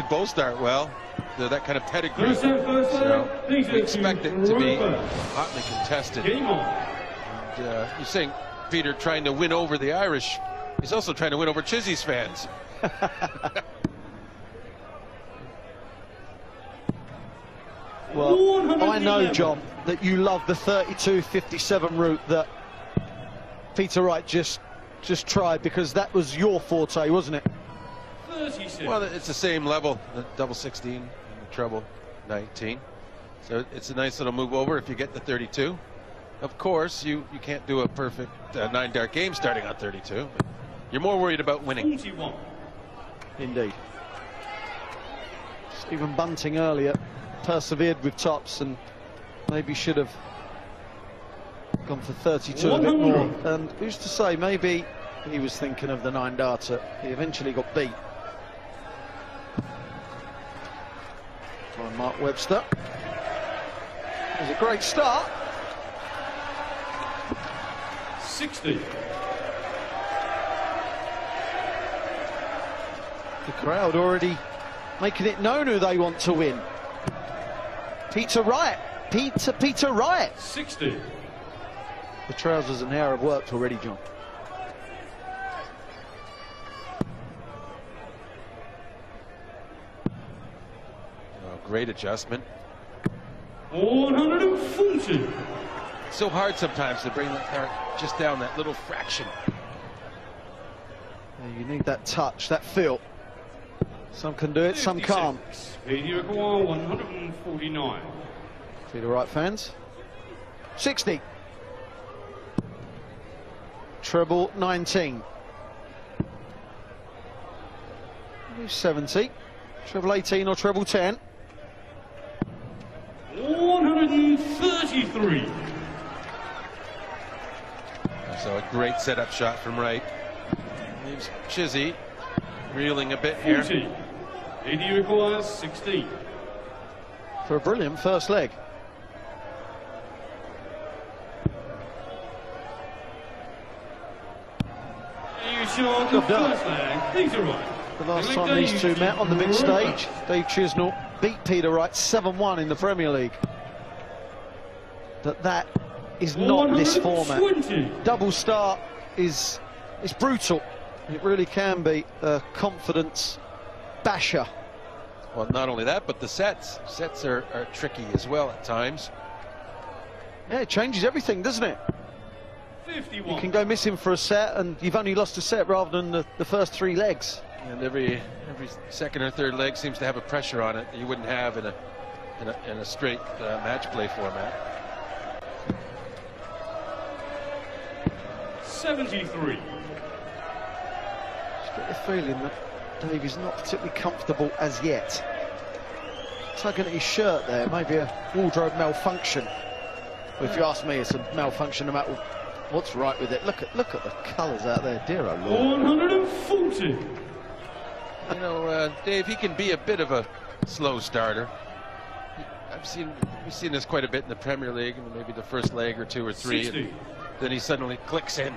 could both start well. They're that kind of pedigree. First serve, first So serve. Please we expect it to be hotly contested. And, uh, you're saying Peter trying to win over the Irish. He's also trying to win over Chizzy's fans. Well, I know, John, that you love the 32-57 route that Peter Wright just just tried because that was your forte, wasn't it? 36. Well, it's the same level, the double 16 and the treble 19. So it's a nice little move over if you get the 32. Of course, you, you can't do a perfect uh, nine dart game starting on 32. You're more worried about winning. 41. Indeed. Stephen Bunting earlier persevered with tops and maybe should have gone for 32 a bit more. And who's to say, maybe he was thinking of the nine darter. He eventually got beat. By Mark Webster. It was a great start. 60. The crowd already making it known who they want to win. Peter Wright. Peter Peter Wright. 60. The trousers and hair have worked already, John. Oh, great adjustment. 140. So hard sometimes to bring that dart just down that little fraction. Yeah, you need that touch, that feel. Some can do it, some can't. 56. Peter Aguirre, 149. Peter Wright fans. 60. Treble 19. 70. Treble 18 or treble 10. 133. So a great setup shot from Wright. Leaves Chizzy reeling a bit here. 40. Peter Aguirre, 16. For a brilliant first leg. You shot the done. first leg. Peter Wright. The last time these two met on the big stage, Dave Chisnall beat Peter Wright 7-1 in the Premier League. But that is not this format. Double start is is brutal. It really can be a confidence basher. Well, not only that, but the sets. Sets are, are tricky as well at times. Yeah, it changes everything, doesn't it? 51. You can go missing for a set and you've only lost a set rather than the, the first three legs. And every every second or third leg seems to have a pressure on it that you wouldn't have in a in a, in a straight uh, match play format. 73. Just get the feeling that Dave is not particularly comfortable as yet. Tugging at his shirt there, maybe a wardrobe malfunction. Well, if you ask me, it's a malfunction no matter what's right with it. Look at look at the colours out there, dear oh lord. 140. You know, uh, Dave, he can be a bit of a slow starter. He- I've seen we've seen this quite a bit in the Premier League, and maybe the first leg or two or three, 60. and then he suddenly clicks in.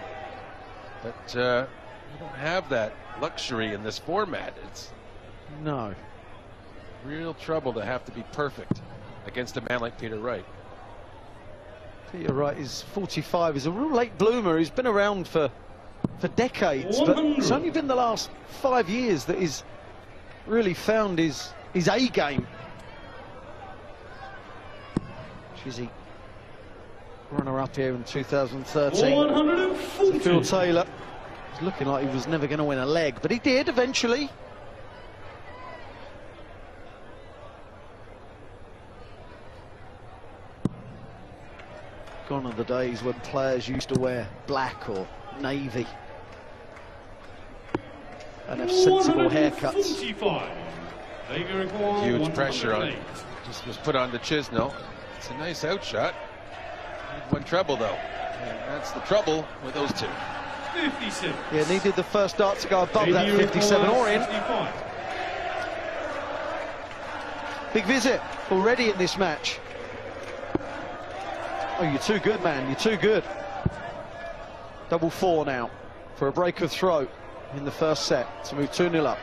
But uh, you don't have that luxury in this format. It's No. real trouble to have to be perfect against a man like Peter Wright. Peter Wright is 45. He's a real late bloomer. He's been around for for decades, but it's only been the last five years that he's really found his his A game. Runner up here in 2013. Phil Taylor was looking like he was never going to win a leg, but he did eventually. Gone are the days when players used to wear black or navy and have sensible haircuts. 145. Peter Aguirre, Huge pressure on 108. just was put on the Chisnall. It's a nice outshot. One treble though. And that's the trouble with those two. 56. Yeah, needed the first dart to go above that 57 Aguirre, or in. 65. Big visit already in this match. Oh, you're too good, man. You're too good. Double four now for a break of throat in the first set to move 2 0 up.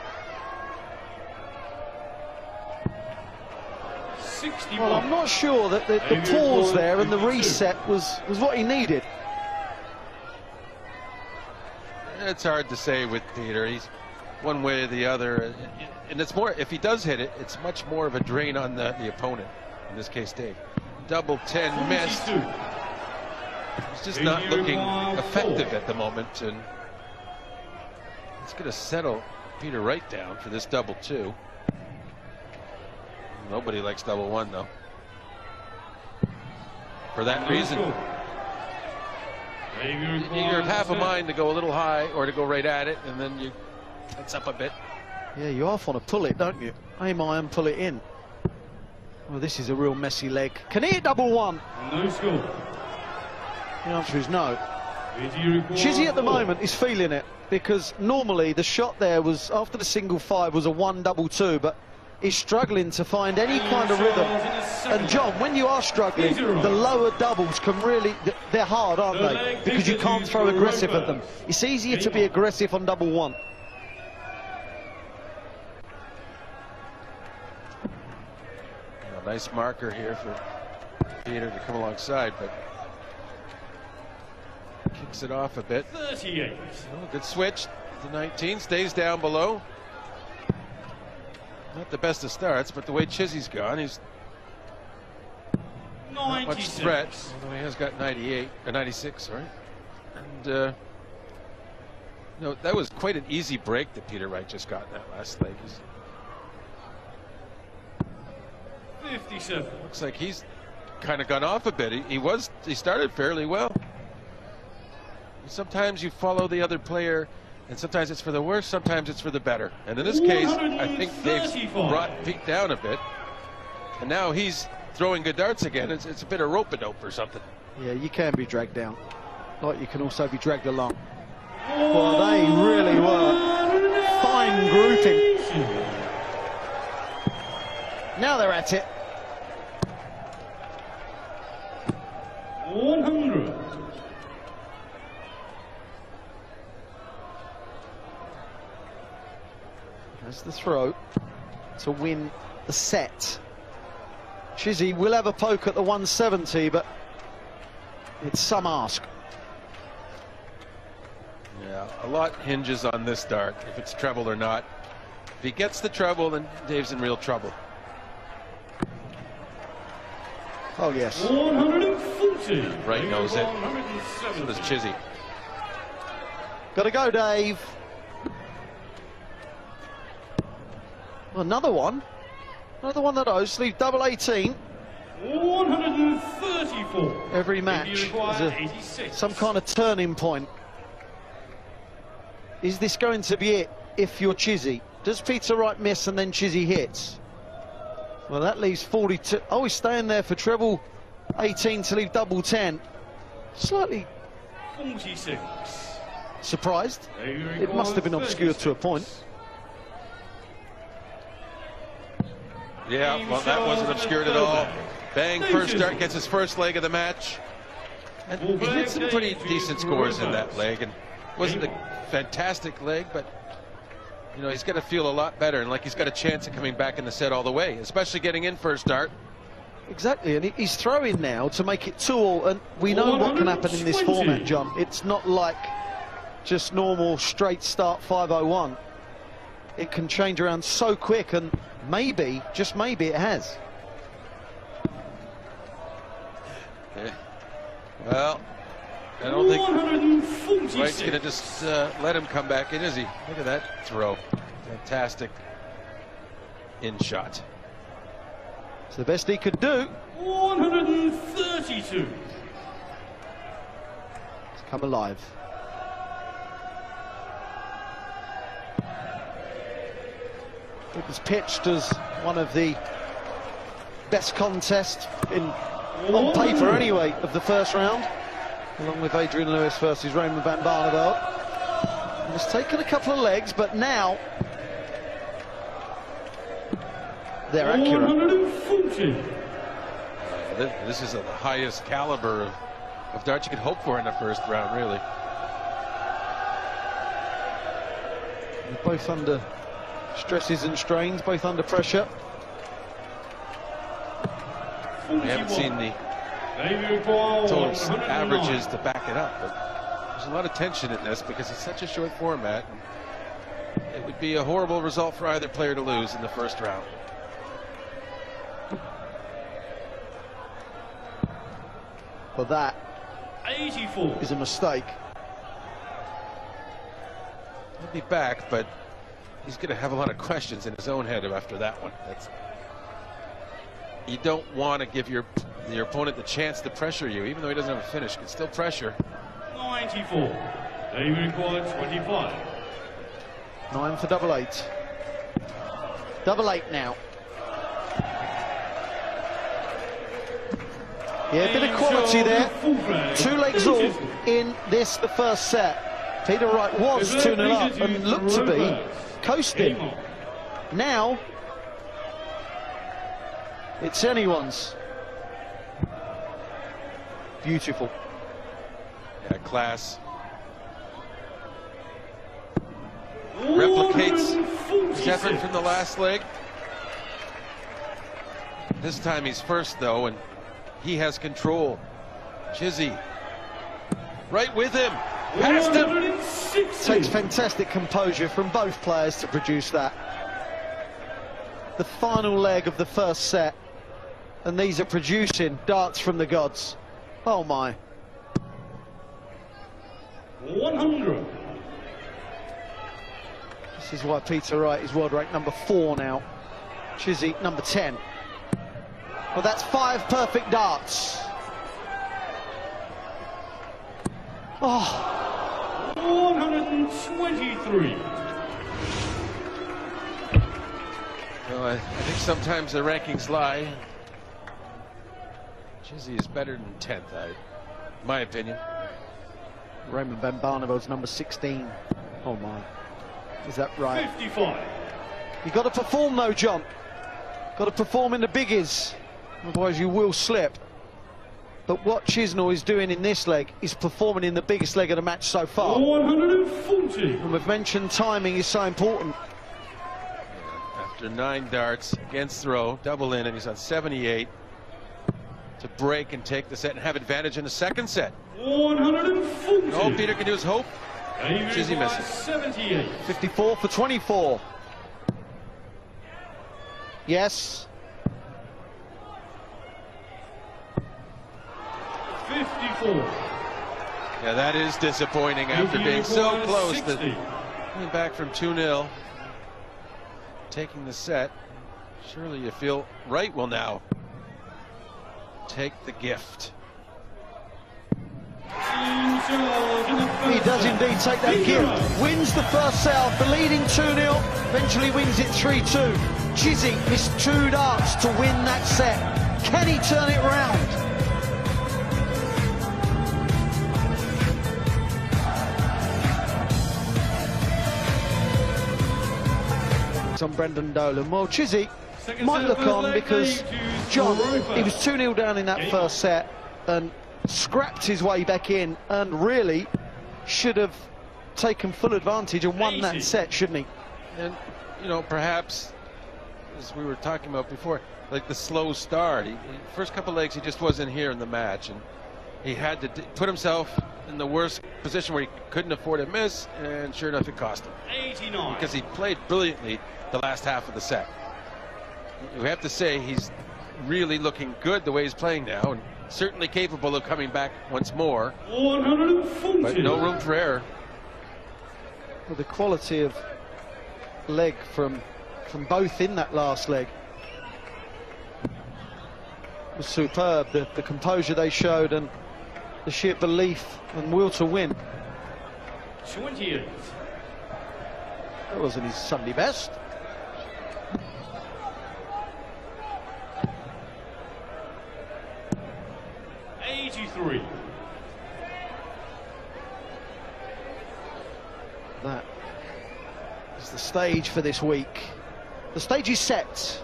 61. Well, I'm not sure that the, the pause there and the reset was, was what he needed. It's hard to say with Peter. He's one way or the other, and it's more. If he does hit it, it's much more of a drain on the, the opponent. In this case, Dave. Double ten missed. He's just not looking effective at the moment, and it's going to settle Peter right down for this double two. Nobody likes double one though. For that reason, you required have half a mind to go a little high or to go right at it, and then you tense up a bit. Yeah, you half want to pull it, don't you? Aim high and pull it in. Well, this is a real messy leg. Can he hit double one? No score. The answer is no. Chizzy at the four. moment is feeling it because normally the shot there was after the single five was a one double two, but he's struggling to find any kind of rhythm. And John, when you are struggling, the lower doubles can really they're hard, aren't they? Because you can't throw aggressive at them. It's easier to be aggressive on double one. A nice marker here for Peter to come alongside, but kicks it off a bit. 38. Well, good switch. The 19 stays down below. Not the best of starts, but the way Chizzy's gone, he's not much 96. threat. Although he has got 98 or 96, sorry. And uh, no, that was quite an easy break that Peter Wright just got in that last leg. He's, 57. looks like he's kind of gone off a bit. He, he was he started fairly well. Sometimes you follow the other player, and sometimes it's for the worse, sometimes it's for the better. And in this case, I think Dave's 135. brought Pete down a bit, and now he's throwing good darts again. It's, it's a bit of rope a dope or something. Yeah, you can be dragged down, like you can also be dragged along. Well, they really were fine grouping. Now they're at it. 100. That's the throw to win the set. Chizzy will have a poke at the 170, but it's some ask. Yeah, a lot hinges on this dart, if it's treble or not. If he gets the treble, then Dave's in real trouble. Oh, yes. 140. Right knows it. 170. So does Chizzy. Got to go, Dave. Another one. Another one of those. Leave double 18. 134. Every match is a, some kind of turning point. Is this going to be it if you're Chizzy? Does Peter Wright miss and then Chizzy hits? Well, that leaves 42. Oh, he's staying there for treble 18 to leave double 10. Slightly 46. surprised. It must have been obscured to a point. Yeah, well, that wasn't obscured at all. Bang, first start, gets his first leg of the match. And he hit some pretty decent scores in that leg, and wasn't a fantastic leg, but you know he's got to feel a lot better, and like he's got a chance of coming back in the set all the way, especially getting in first start. Exactly, and he's throwing now to make it two all, and we know what can happen in this format, John. It's not like just normal straight start 501. It can change around so quick, and maybe, just maybe, it has. Yeah. Well, I don't think 146. Wright's going to just uh, let him come back in, is he? Look at that throw. Fantastic in shot. It's the best he could do. 132. It's come alive. It was pitched as one of the best contests in on paper anyway of the first round, along with Adrian Lewis versus Raymond van Barneveld. He's taken a couple of legs, but now they're accurate. 140. This is the highest caliber of, of darts you could hope for in the first round, really. They're both under stresses and strains, both under pressure. We haven't seen the They require total 109. averages to back it up, but there's a lot of tension in this because it's such a short format. It would be a horrible result for either player to lose in the first round. But that 84. is a mistake. He'll be back, but he's going to have a lot of questions in his own head after that one. That's you don't want to give your your opponent the chance to pressure you, even though he doesn't have a finish. Can still pressure. 94. They require 25. Nine for double eight. Double eight now. Yeah, a bit of quality there. Two legs all in this, the first set. Peter Wright was 2 0 up and looked to be coasting. Now, it's anyone's. Beautiful. Yeah, class. Replicates his effort from the last leg. This time he's first though, and he has control. Chizzy, right with him, 160. Takes fantastic composure from both players to produce that. The final leg of the first set, and these are producing darts from the gods. Oh my. 100. This is why Peter Wright is world rank number four now. Chizzy number 10. Well, that's five perfect darts. Oh, 123. Well, I, I think sometimes the rankings lie. Chizzy is better than 10th, I, my opinion. Raymond Van Barneveld's number 16. Oh my. Is that right? 55. You've got to perform though, John. Got to perform in the biggies. Otherwise you will slip. But what Chisnall is doing in this leg is performing in the biggest leg of the match so far. 140. And we've mentioned timing is so important. After nine darts against throw, double in, and he's on 78 to break and take the set and have advantage in the second set. 140. All Peter can do is hope. They Chizzy require misses. 78. 54 for 24. Yes. 54. Yeah, that is disappointing after being so close 60. to coming back from 2 0, taking the set. Surely you feel right will now take the gift. In charge in the He does indeed take that gift. Wins the first set the leading 2-0. Eventually wins it 3-2. Chizzy missed two darts to win that set. Can he turn it round? It's on Brendan Dolan. Well, Chizzy Second might look on because John, he was 2 0 down in that first set and scrapped his way back in and really should have taken full advantage and won that set, shouldn't he? And, you know, perhaps, as we were talking about before, like the slow start. He, he- first couple legs, he just wasn't here in the match. And he had to d- put himself in the worst position where he couldn't afford to miss. And sure enough, it cost him. 89. because he played brilliantly the last half of the set. You have to say he's really looking good the way he's playing now, and certainly capable of coming back once more. 140. But no room for error. Well, the quality of leg from from both in that last leg was superb. The, the composure they showed and the sheer belief and will to win. 28. That wasn't his Sunday best. Eighty-three. That is the stage for this week. The stage is set.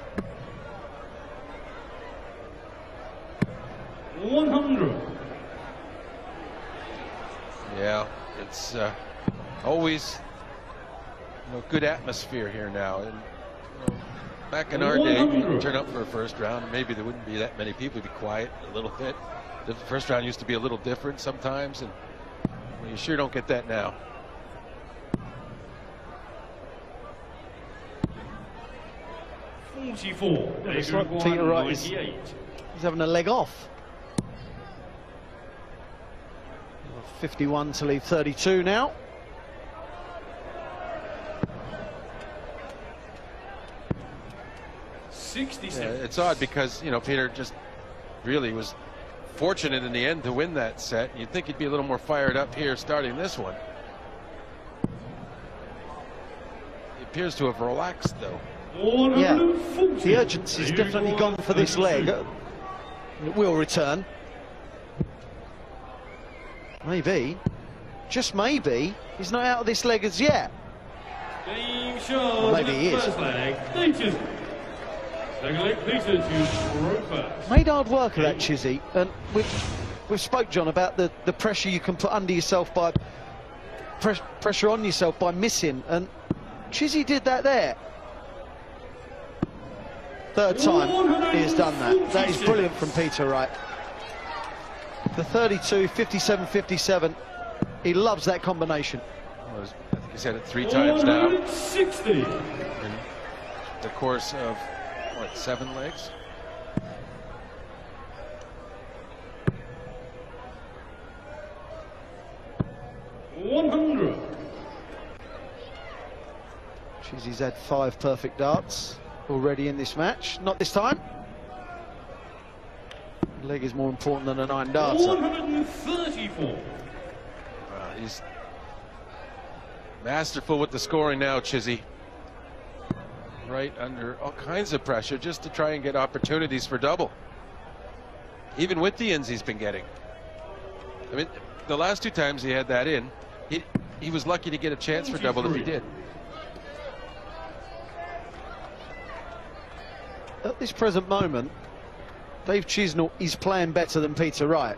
One hundred. Yeah, it's uh, always you know, good atmosphere here now. And you know, back in our day, you turn up for a first round, maybe there wouldn't be that many people. You'd be quiet a little bit. The first round used to be a little different sometimes, and well, you sure don't get that now. Forty-four. Looks David like Peter Wright, Wright is- ninety-eight. He's having a leg off. 51 to leave 32 now. Yeah, Sixty-six. it's odd because you know Peter just really was fortunate in the end to win that set. You'd think he'd be a little more fired up here starting this one. He appears to have relaxed though. Yeah, the urgency's David definitely gone for this leg. 32. It will return. Maybe, just maybe, he's not out of this leg as yet. Shaw maybe he is. First leg, Peter. Second leg, Peter to throw first. Made hard work of that Chizzy, and we've we've spoke John about the the pressure you can put under yourself by pres- pressure on yourself by missing, and Chizzy did that there. Third time he has done that. That is brilliant from Peter Wright. The 32, 57, 57. He loves that combination. Well, I think he's had it three times now 160. in the course of what seven legs. One hundred. Chizzy's had five perfect darts already in this match. Not this time. Leg is more important than a nine darter. 134. Uh, he's masterful with the scoring now, Chizzy. Right under all kinds of pressure just to try and get opportunities for double. Even with the ins he's been getting. I mean, the last two times he had that in, he, he was lucky to get a chance for double if he did. At this present moment, Dave Chisnall is playing better than Peter Wright.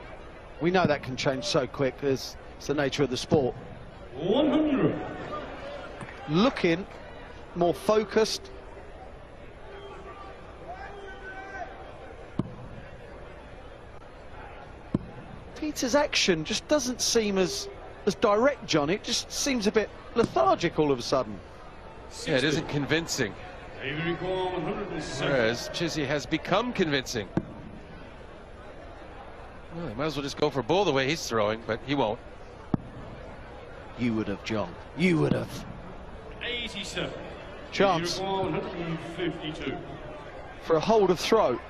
We know that can change so quick as it's the nature of the sport. 100. Looking more focused. Peter's action just doesn't seem as as direct, John. It just seems a bit lethargic all of a sudden. Yeah, it isn't convincing. David Requan, 107. Whereas Chizzy has become convincing. Well, he might as well just go for bull the way he's throwing, but he won't. You would have, John. You would have. 87. Chance. 152. for a hold of throat.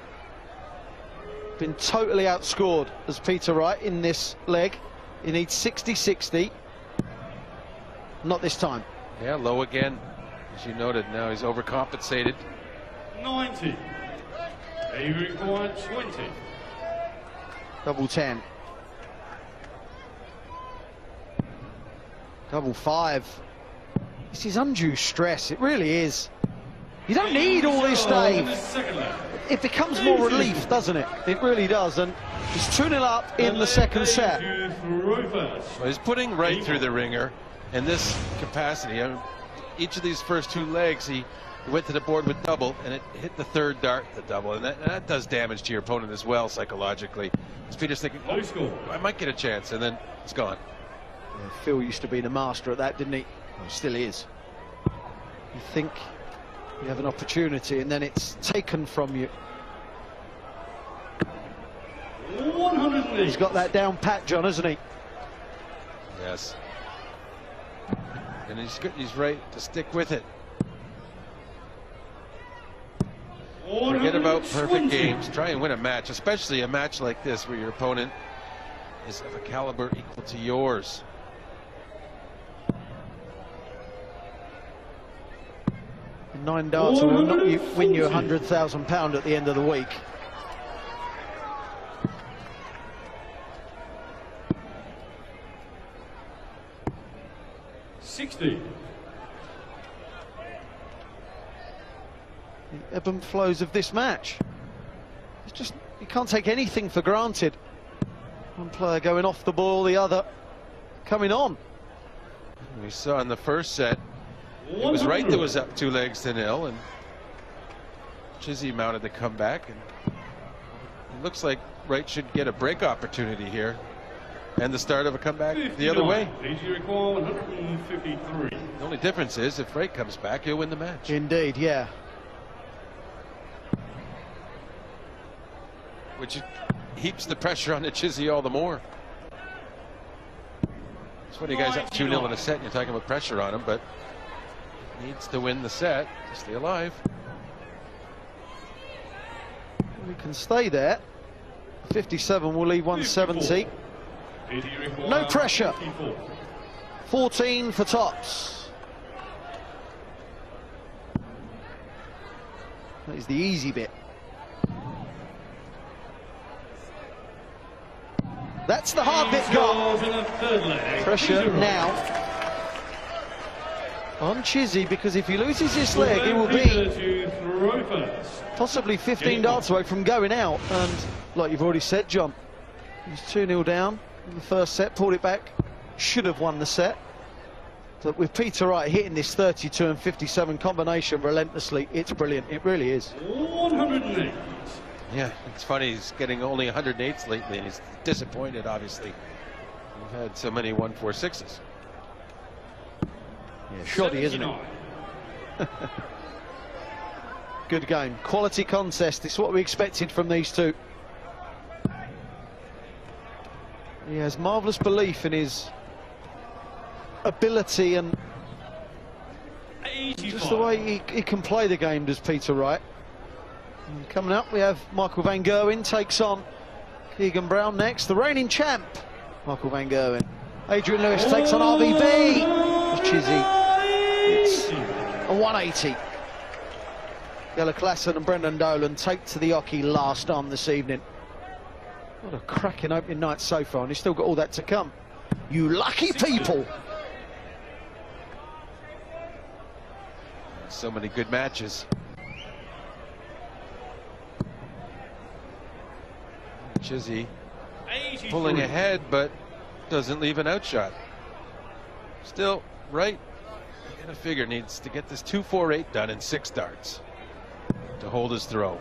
Been totally outscored as Peter Wright in this leg. He needs 60-60. Not this time. Yeah, low again. As you noted, now he's overcompensated. 90. David Requan, 20. Double 10. Double 5. This is undue stress. It really is. You don't need all this, Shaw Dave. the second leg. It becomes more relief, doesn't it? It really does. And he's 2 0 up in the second set. to throw first. Well, he's putting right through the ringer in this capacity. I mean, each of these first two legs, he, he went to the board with double, and it hit the third dart, the double, and that, and that does damage to your opponent as well psychologically. As Peter's thinking, Low score. I might get a chance, and then it's gone. Yeah, Phil used to be the master at that, didn't he? Well, still is. You think you have an opportunity and then it's taken from you. He's got that down pat, John, hasn't he? Yes. And he's good, he's right to stick with it. Forget about perfect games. Try and win a match, especially a match like this where your opponent is of a caliber equal to yours. Nine darts will not you, win you a hundred thousand pound at the end of the week. Sixty. Ebb and flows of this match. It's just you can't take anything for granted. One player going off the ball, the other coming on. We saw in the first set, it was right that was up two legs to nil, and Chizzy mounted the comeback, and it looks like Wright should get a break opportunity here, and the start of a comeback the other way. AG record 153. The only difference is if Wright comes back, he'll win the match. Indeed, yeah. Which heaps the pressure on the Chizzy all the more. That's when you guys up 2 0 in a set and you're talking about pressure on him, but needs to win the set to stay alive. We can stay there. 57 will leave 170. No pressure. 14 for tops. That is the easy bit. That's the hard bit gone. Scores in the third leg. Pressure now on Chizzy because if he loses this leg, he will be Peter to throw first. possibly 15 darts away from going out. And like you've already said, John, he's 2 0 down in the first set, pulled it back, should have won the set. But with Peter Wright hitting this 32 and 57 combination relentlessly, it's brilliant. It really is. 108. Yeah, it's funny, he's getting only 108s lately, and he's disappointed, obviously. We've had so many 146s. Yeah, shoddy, isn't it? Good game. Quality contest. It's what we expected from these two. He has marvellous belief in his ability and 85. just the way he, he can play the game, does Peter Wright. And coming up, we have Michael Van Gerwen takes on Keegan Brown next. The reigning champ, Michael Van Gerwen. Adrian Lewis takes on RVB. It's. It's a 180. Jelle Klaasen and Brendan Dolan take to the oche last on this evening. What a cracking opening night so far, and he's still got all that to come. You lucky people! So many good matches. Chizzy pulling ahead, but doesn't leave an outshot. Still, right, you gotta figure needs to get this 248 done in six darts to hold his throw.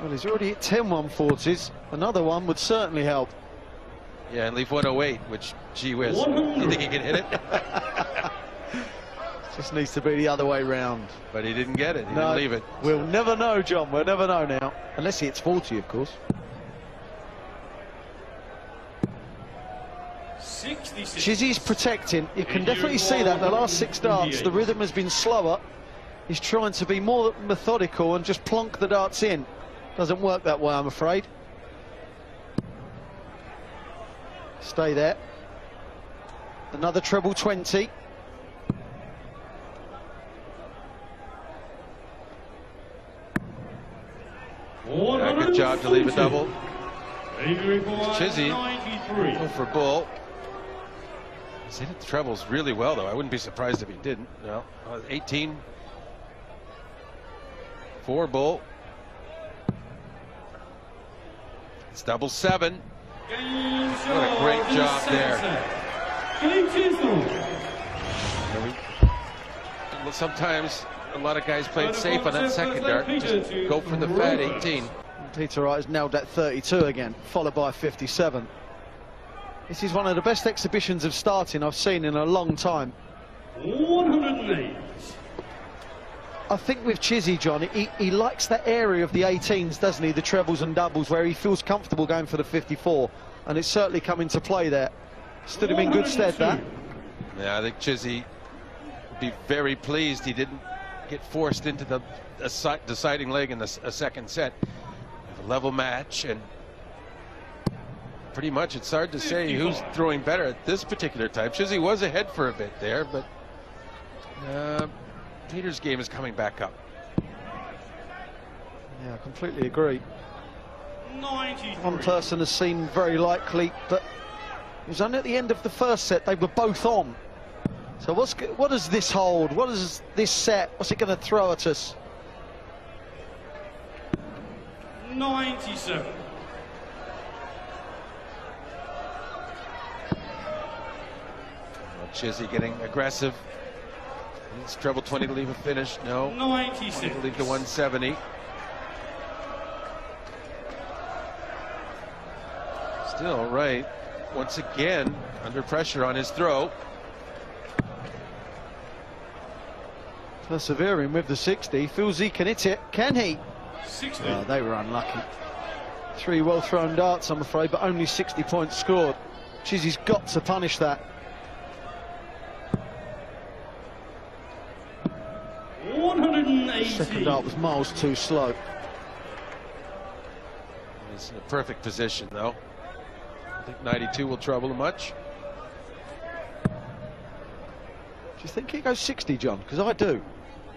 Well, he's already hit 10 140s. Another one would certainly help. Yeah, and leave 108, which, gee whiz, you think he can hit it? Just needs to be the other way round. But he didn't get it, he didn't leave it. We'll never know, John. We'll never know now. Unless he hits 40, of course. 66. Chizzy's protecting. You can definitely see that. The last six darts, the rhythm has been slower. He's trying to be more methodical and just plonk the darts in. Doesn't work that way, I'm afraid. Stay there. Another treble 20. Yeah, good job to leave a double. Chizzy. Chizzy. 93. Go for Bull. He's hit the trebles really well, though. I wouldn't be surprised if he didn't. No, uh, 18. Four Bull. It's double seven. What a great job there. Sometimes a lot of guys played safe on that second dart. Just go for the fat 18. Peter Wright has nailed that 32 again, followed by 57. This is one of the best exhibitions of starting I've seen in a long time. 108. I think with Chizzy, John, he, he likes that area of the 18s, doesn't he? The trebles and doubles, where he feels comfortable going for the 54. And it's certainly come into play there. Stood him in good stead, that. Yeah, I think Chizzy would be very pleased he didn't get forced into the deciding leg in the s- a second set. A level match, and pretty much it's hard to say who's throwing better at this particular time. Chizzy was ahead for a bit there, but uh, Peter's game is coming back up. Yeah, I completely agree. One person has seemed very likely, but it was only at the end of the first set they were both on. So what's what does this hold? What does this set? What's it going to throw at us? 97. Is he getting aggressive. It's treble 20 to leave a finish. No. 96. 20 to leave to 170. Still right. Once again, under pressure on his throw. Persevering with the 60. Fuzi can hit it. Can he? 60. Oh, they were unlucky. Three well-thrown darts, I'm afraid, but only 60 points scored. Chizzy's got to punish that. 180. Second dart was miles too slow. He's in a perfect position, though. I think 92 will trouble him much. Do you think he goes 60, John? Because I do.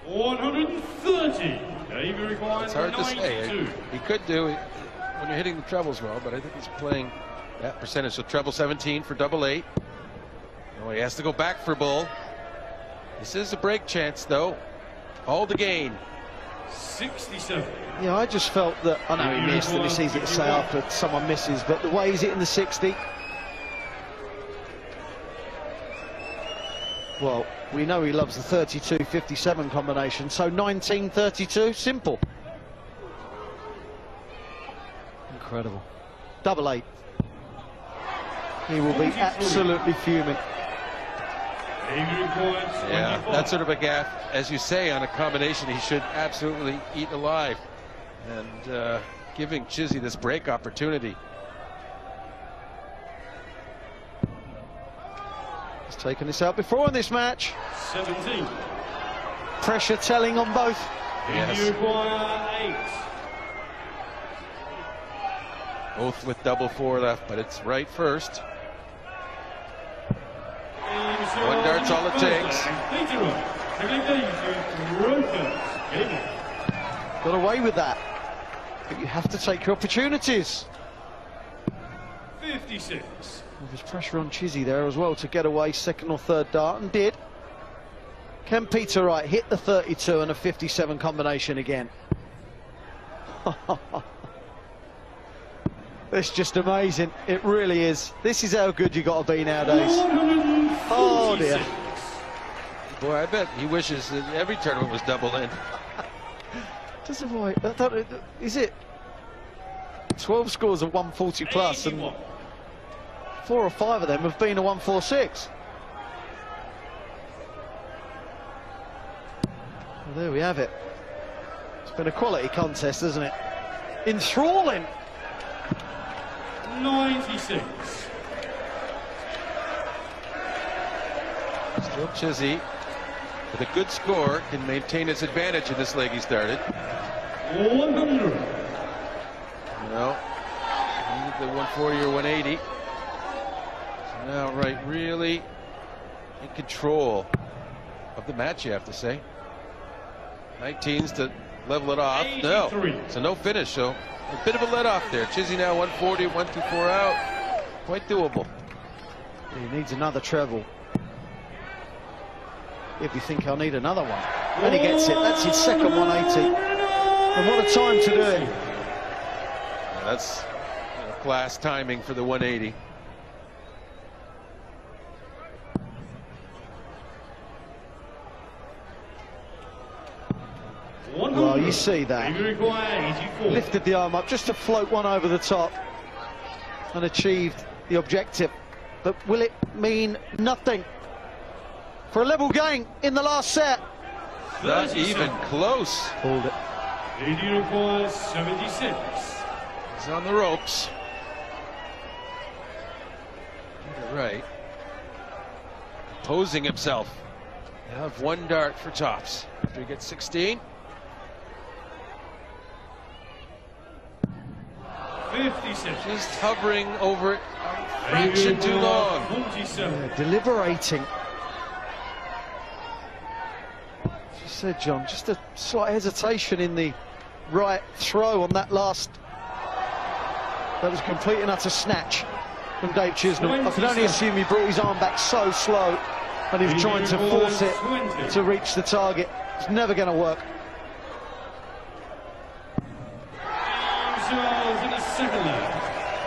130. Davey It's hard to say. He could do it when you're hitting the trebles well, but I think he's playing that percentage. So treble 17 for double eight. Oh, he has to go back for bull. This is a break chance, though. All the gain. 67. Yeah, I just felt that. I know he missed, and it's easy to say after someone misses, but the way he's hitting the 60. Well, we know he loves the 32 57 combination, so 19 32, simple. Incredible. Double eight. He will be absolutely fuming. Yeah, 25. that sort of a gaff, as you say, on a combination he should absolutely eat alive. And uh, giving Chizzy this break opportunity. He's taken this out before in this match. 17. Pressure telling on both. Yes. Davey require 8. Both with double four left, but it's right first. One dart's all it takes. Got away with that. But you have to take your opportunities. 56. There's pressure on Chizzy there as well to get away second or third dart and did. Can Peter Wright hit the 32 and a 57 combination again? it's just amazing. It really is. This is how good you got to be nowadays. Oh, dear. Boy, I bet he wishes that every tournament was double in. Doesn't Wright? I don't- Is it 12 scores of 140 plus and four or five of them have been a 146? Well, there we have it. It's been a quality contest, hasn't it? Enthralling. 96. Still Chizzy, with a good score, can maintain his advantage in this leg he started. 100. You know, the 140 or 180. So now, right, really in control of the match, you have to say. 19s to level it off. No, 83. so no finish. So a bit of a let off there. Chizzy now 140, 124 out. Quite doable. He needs another treble. If you think I'll need another one. Then he gets it. That's his second 180. And what a time to do it. Yeah, that's you know, class timing for the 180. Well, you see that. Davey require 84. lifted the arm up just to float one over the top and achieved the objective. But will it mean nothing for a level game in the last set? Not even close. Hold it. Davey requires 76. He's on the ropes. Get it right. Posing himself. You have one dart for tops. After he gets 16. 56. Just hovering over it a fraction too long. 47. deliberating. As you said, John, just a slight hesitation in the right throw on that last. That was complete and utter snatch from Dave Chisnall. I can only assume he brought his arm back so slow and he was trying to force it to reach the target. It's never going to work.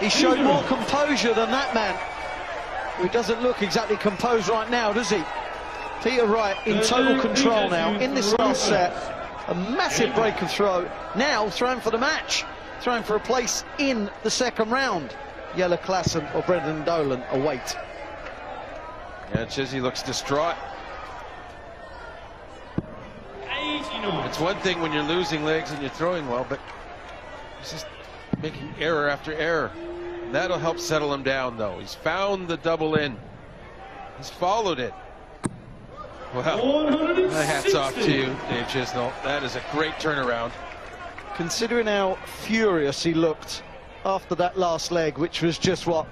He showed more composure than that man. Who doesn't look exactly composed right now, does he? Peter Wright in total control now in this last set. A massive break of throw. Now throwing for the match. Throwing for a place in the second round. Jelle Klaasen or Brendan Dolan await. Yeah, Chizzy looks distraught. It's one thing when you're losing legs and you're throwing well, but he's just making error after error. That'll help settle him down, though. He's found the double in. He's followed it. Well, 160. hats off to you, Dave Chisnall. That is a great turnaround. Considering how furious he looked after that last leg, which was just what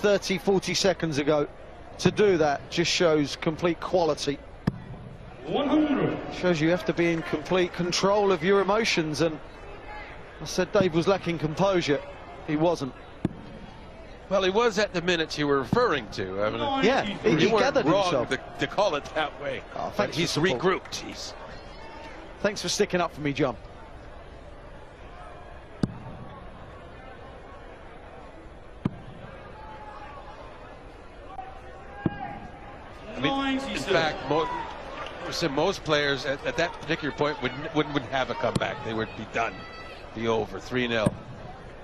30, 40 seconds ago, to do that just shows complete quality. 100. Shows you have to be in complete control of your emotions. And I said Dave was lacking composure. He wasn't. Well, he was at the minute you were referring to. I mean, Yeah, he, you he gathered wrong himself. to, to call it that way. Oh, but he's regrouped. He's Thanks for sticking up for me, John. I mean, in fact, mo- so most players at, at that particular point would, wouldn't, wouldn't have a comeback. They would be done, be over, 3 0.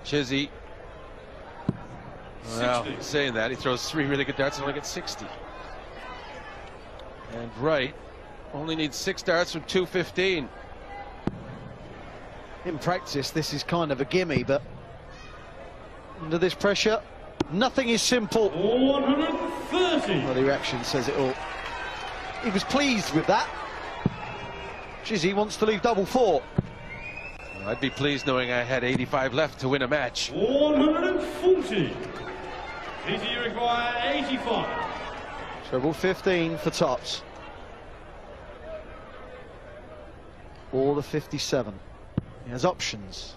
Chizzy, well, saying that, he throws three really good darts and only gets 60. And Wright only needs six darts from 215. In practice, this is kind of a gimme, but under this pressure, nothing is simple. 130. Well, the reaction says it all. He was pleased with that. Chizzy wants to leave double four. I'd be pleased knowing I had 85 left to win a match. 140. Chizzy require 85. Treble 15 for tops. Or the 57. He has options.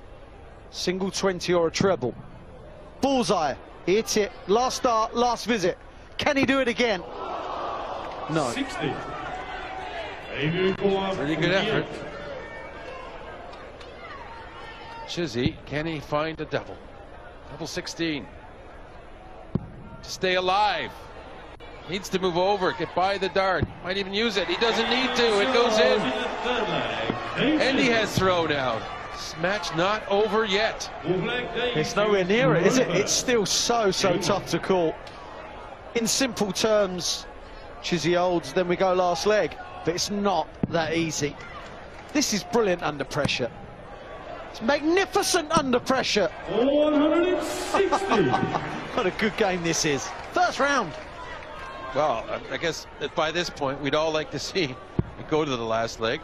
Single 20 or a treble. Bullseye. He hits it. Last start, last visit. Can he do it again? No. 60. Easy Pretty good effort. Chizzy, can he find a double? Double 16. To stay alive. Needs to move over, get by the dart. Might even use it. He doesn't need to. It goes in. the. And he has thrown out. This match not over yet. All black Dave It's nowhere near it, is it? It's still so, so tough to call. In simple terms, Chizzy holds, then we go last leg. But it's not that easy. This is brilliant under pressure. It's magnificent under pressure. 160. What a good game this is. First round. Well, I- I guess that by this point, we'd all like to see it go to the last leg.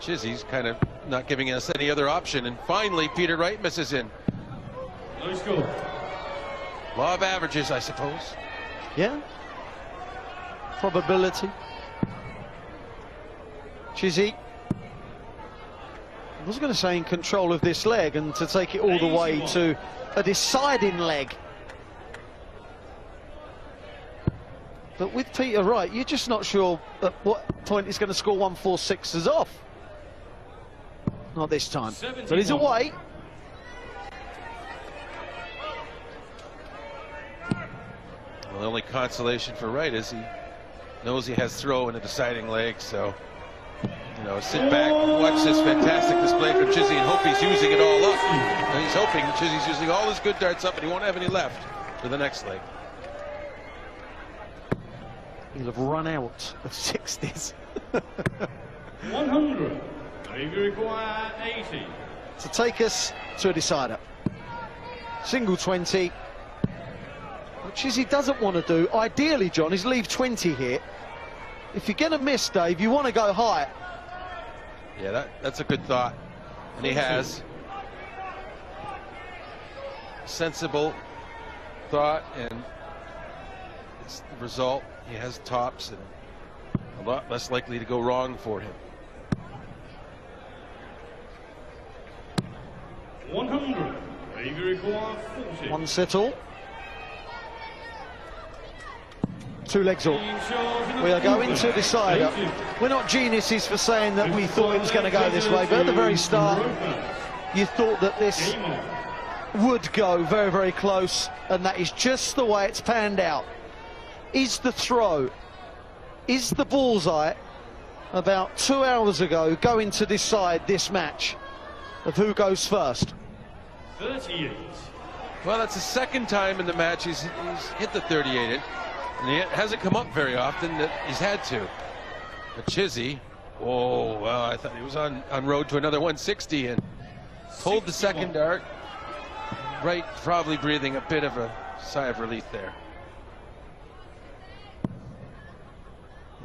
Chizzy's kind of not giving us any other option. And finally, Peter Wright misses in. Low score. Law of averages, I suppose. Yeah. Probability. Chizzy. I was going to say in control of this leg and to take it all the way to a deciding leg. But with Peter Wright, you're just not sure at what point he's going to score 146s off. Not this time. But he's away. Well, the only consolation for Wright is he knows he has throw in the deciding leg, so you know, sit back, watch this fantastic display from Chizzy, and hope he's using it all up. And he's hoping Chizzy's using all his good darts up, and he won't have any left for the next leg. He'll have run out of 60s. 100. Chizzy require 80. to take us to a decider. Single 20, which is he doesn't want to do. Ideally, John, is leave 20 here. If you're going to miss, Dave, you want to go high. Yeah, that, that's a good thought. And he has. Sensible thought, and it's the result. He has tops and a lot less likely to go wrong for him. 100. Chizzy require 40. One set all. Two legs all. We are going to decide. We're not geniuses for saying that we thought it was going to go this way, but at the very start, you thought that this would go very, very close, and that is just the way it's panned out. Is the throw, is the bullseye about two hours ago going to decide this match of who goes first? 38. Well, that's the second time in the match he's, he's hit the 38, and he hasn't come up very often that he's had to. But Chizzy, oh, well, I thought he was on, on road to another 160 and pulled the second dart. Wright, probably breathing a bit of a sigh of relief there.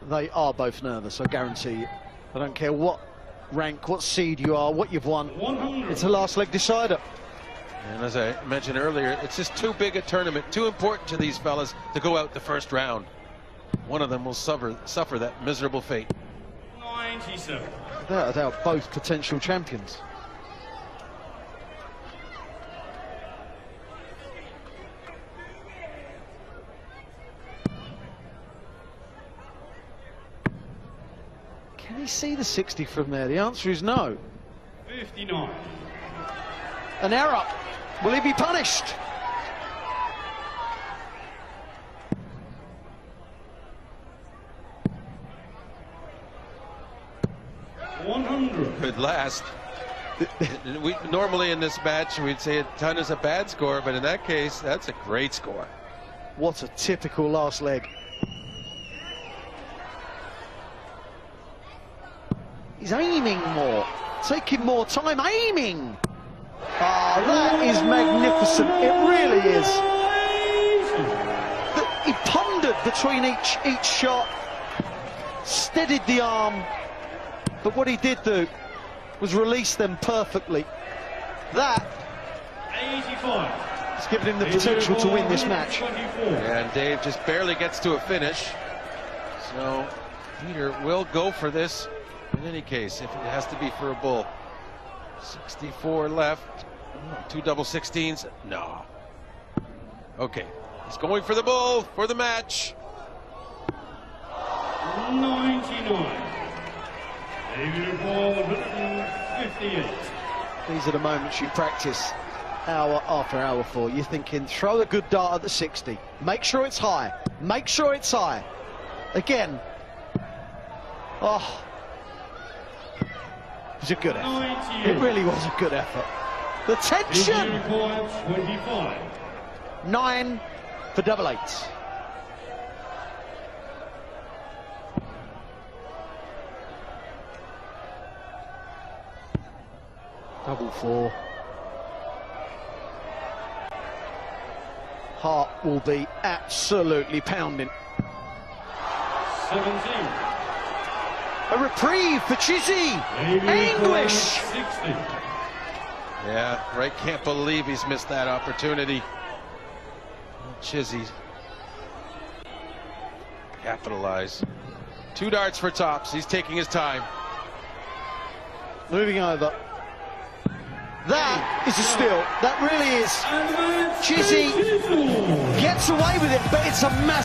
They are both nervous, I guarantee you. I don't care what rank, what seed you are, what you've won. 100. It's a last leg decider. And as I mentioned earlier, it's just too big a tournament, too important to these fellas to go out the first round. One of them will suffer, suffer that miserable fate. 97. Without a doubt, both potential champions. Can he see the 60 from there? The answer is no. 59. An error. Will he be punished? One hundred. Good last. we, normally in this match, we'd say a ton is a bad score, but in that case, that's a great score. What a typical last leg. He's aiming more, taking more time, aiming. Ah, that is magnificent. It really is. The- he pondered between each each shot, steadied the arm, but what he did do was release them perfectly. That 85. has given him the potential to win this match. 24. And Dave just barely gets to a finish. So Peter will go for this in any case, if it has to be for a bull. 64 left. Two double 16s. No. Okay. He's going for the bull for the match. 99. David Paul 158. These are the moments you practice hour after hour for. You're thinking, throw a good dart at the 60. Make sure it's high. Make sure it's high. Again. Oh. Was a good effort. It really was a good effort. The tension! Nine for double eights. Double four. Heart will be absolutely pounding. 17. A reprieve for Chizzy. David English. Yeah, Ray can't believe he's missed that opportunity. Chizzy. Capitalize. Two darts for tops. He's taking his time. Moving over. That is a steal. That really is. Chizzy. Gets away with it, but it's a massive.